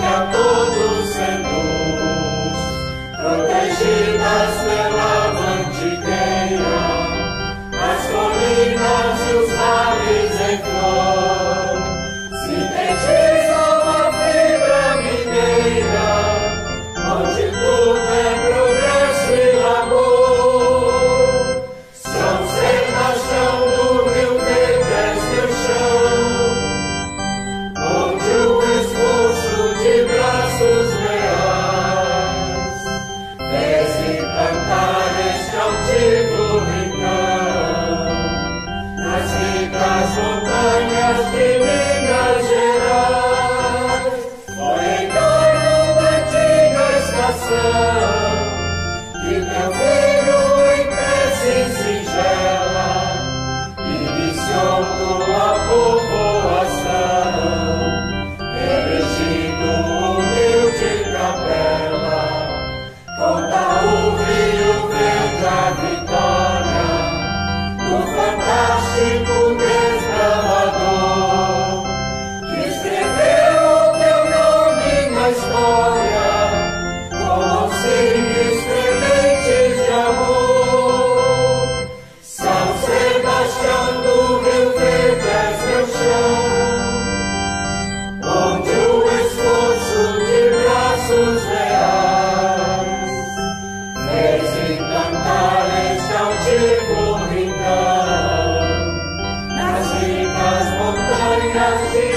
Campo fantástico Deus. 다시